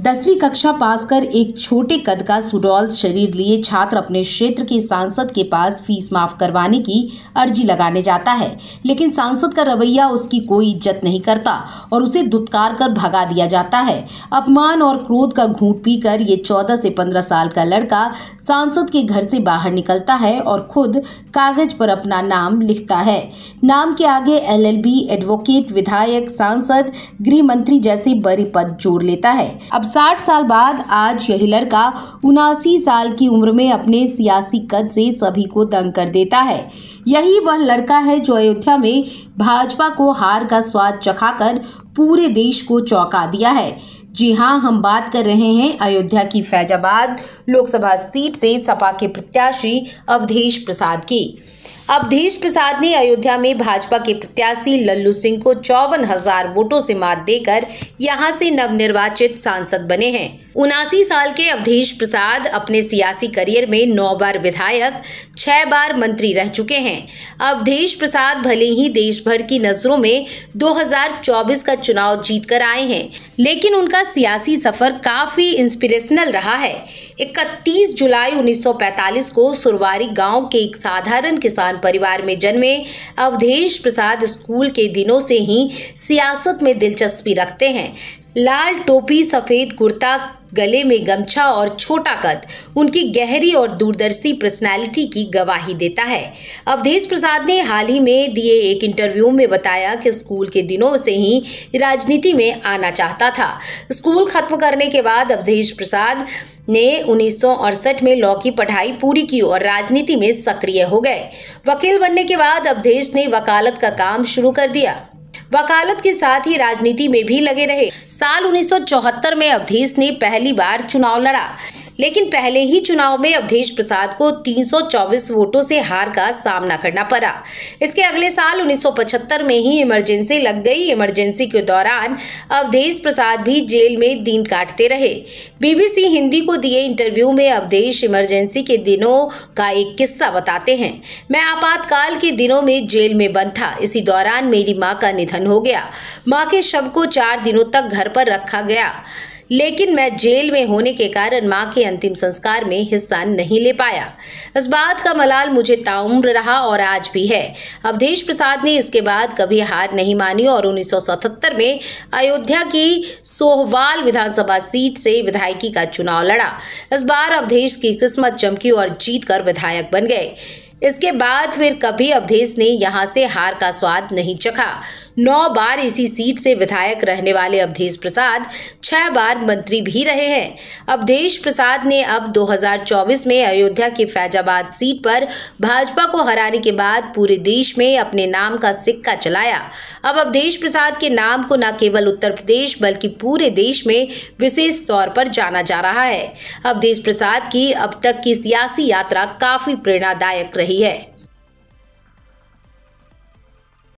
दसवीं कक्षा पास कर एक छोटे कद का सुडौल शरीर लिए छात्र अपने क्षेत्र के सांसद के पास फ़ीस माफ़ करवाने की अर्जी लगाने जाता है। लेकिन सांसद का रवैया उसकी कोई इज़्ज़त नहीं करता और उसे दुत्कार कर भगा दिया जाता है। अपमान और क्रोध का घूंट पीकर ये चौदह से पंद्रह साल का लड़का सांसद के घर से बाहर निकलता है और खुद कागज़ पर अपना नाम लिखता है। नाम के आगे एलएलबी एडवोकेट, विधायक, सांसद, गृह मंत्री जैसे बड़े पद जोड़ लेता है। अब साठ साल बाद आज यही लड़का उनासी साल की उम्र में अपने सियासी कद से सभी को दंग कर देता है। यही वह लड़का है जो अयोध्या में भाजपा को हार का स्वाद चखाकर पूरे देश को चौंका दिया है। जी हाँ हम बात कर रहे हैं अयोध्या की फैजाबाद लोकसभा सीट से सपा के प्रत्याशी अवधेश प्रसाद की। अवधेश प्रसाद ने अयोध्या में भाजपा के प्रत्याशी लल्लू सिंह को चौवन हज़ार वोटों से मात देकर यहाँ से नवनिर्वाचित सांसद बने हैं। उनासी साल के अवधेश प्रसाद अपने सियासी करियर में नौ बार विधायक, छह बार मंत्री रह चुके हैं। अवधेश प्रसाद भले ही देश भर की नज़रों में 2024 का चुनाव जीतकर आए हैं, लेकिन उनका सियासी सफ़र काफ़ी इंस्पिरेशनल रहा है। 31 जुलाई 1945 को सुरवारी गाँव के एक साधारण किसान परिवार में जन्मे अवधेश प्रसाद स्कूल के दिनों से ही सियासत में दिलचस्पी रखते हैं। लाल टोपी, सफ़ेद कुर्ता गले में गमछा और छोटा कद उनकी गहरी और दूरदर्शी पर्सनैलिटी की गवाही देता है। अवधेश प्रसाद ने हाल ही में दिए एक इंटरव्यू में बताया कि स्कूल के दिनों से ही राजनीति में आना चाहता था। स्कूल खत्म करने के बाद अवधेश प्रसाद ने उन्नीस सौ अड़सठ में लॉ की पढ़ाई पूरी की और राजनीति में सक्रिय हो गए। वकील बनने के बाद अवधेश ने वकालत का काम शुरू कर दिया। वकालत के साथ ही राजनीति में भी लगे रहे। साल 1974 में अवधेश ने पहली बार चुनाव लड़ा। लेकिन पहले ही चुनाव में अवधेश प्रसाद को 324 वोटों से हार का सामना करना पड़ा। इसके अगले साल 1975 में ही इमरजेंसी लग गई। इमरजेंसी के दौरान अवधेश प्रसाद भी जेल में दिन काटते रहे। बीबीसी हिंदी को दिए इंटरव्यू में अवधेश इमरजेंसी के दिनों का एक किस्सा बताते हैं। मैं आपातकाल के दिनों में जेल में बंद था। इसी दौरान मेरी माँ का निधन हो गया। माँ के शव को चार दिनों तक घर पर रखा गया। लेकिन मैं जेल में होने के कारण माँ के अंतिम संस्कार में हिस्सा नहीं ले पाया। इस बात का मलाल मुझे ताउम्र रहा और आज भी है। अवधेश प्रसाद ने इसके बाद कभी हार नहीं मानी और 1977 में अयोध्या की सोहवाल विधानसभा सीट से विधायकी का चुनाव लड़ा। इस बार अवधेश की किस्मत चमकी और जीत कर विधायक बन गए। इसके बाद फिर कभी अवधेश ने यहाँ से हार का स्वाद नहीं चखा। नौ बार इसी सीट से विधायक रहने वाले अवधेश प्रसाद, छह बार मंत्री भी रहे हैं। अवधेश प्रसाद ने अब 2024 में अयोध्या की फैजाबाद सीट पर भाजपा को हराने के बाद पूरे देश में अपने नाम का सिक्का चलाया। अब अवधेश प्रसाद के नाम को न केवल उत्तर प्रदेश, बल्कि पूरे देश में विशेष तौर पर जाना जा रहा है। अवधेश प्रसाद की अब तक की सियासी यात्रा काफ़ी प्रेरणादायक रही है।